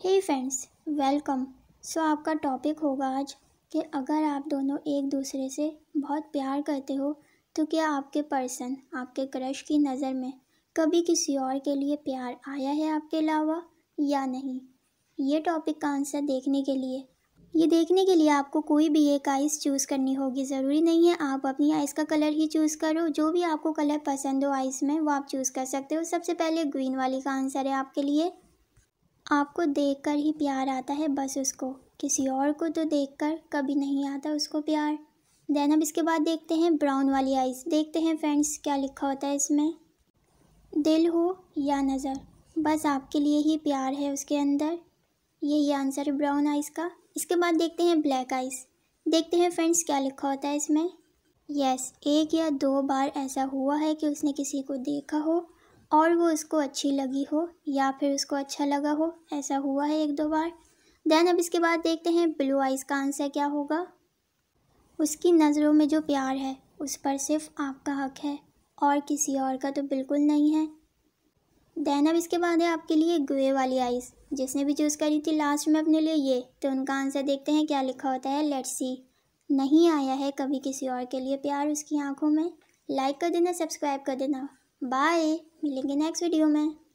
हे friends welcome so आपका topic होगा आज कि अगर आप दोनों एक दूसरे से बहुत प्यार करते हो तो क्या आपके पर्सन आपके क्रश की नज़र में कभी किसी और के लिए प्यार आया है आपके अलावा या नहीं? ये टॉपिक का आंसर देखने के लिए। ये देखने के लिए आपको कोई भी एक आइस चूज़ करनी होगी। ज़रूरी नहीं है आप अपनी आइस का कलर ही चूज़ करो। जो भी आपको कलर पसंद हो आइस में, वो आप चूज़ कर सकते हो। सबसे पहले ग्रीन वाली का आंसर है आपके लिए। आपको देखकर ही प्यार आता है, बस उसको। किसी और को तो देखकर कभी नहीं आता उसको प्यार। देन अब इसके बाद देखते हैं ब्राउन वाली आइस देखते हैं फ्रेंड्स क्या लिखा होता है इसमें। दिल हो या नज़र। बस आपके लिए ही प्यार है उसके अंदर। यही आंसर है ब्राउन आइस का। इसके बाद देखते हैं ब्लैक आइस देखते हैं फ्रेंड्स क्या लिखा होता है इसमें। यस, एक या दो बार ऐसा हुआ है कि उसने किसी को देखा हो। और वो उसको अच्छी लगी हो या फिर उसको अच्छा लगा हो, ऐसा हुआ है एक दो बार। देन अब इसके बाद देखते हैं ब्लू आइज़ का आंसर क्या होगा। उसकी नज़रों में जो प्यार है, उस पर सिर्फ़ आपका हक है और किसी और का तो बिल्कुल नहीं है। देन अब इसके बाद है आपके लिए ग्रे वाली आइज़, जिसने भी चूज़ करी थी लास्ट में अपने लिए ये। तो उनका आंसर देखते हैं क्या लिखा होता है, लेट्स सी। नहीं आया है कभी किसी और के लिए प्यार उसकी आँखों में। लाइक कर देना, सब्सक्राइब कर देना। बाय मिलेंगे नेक्स्ट वीडियो में.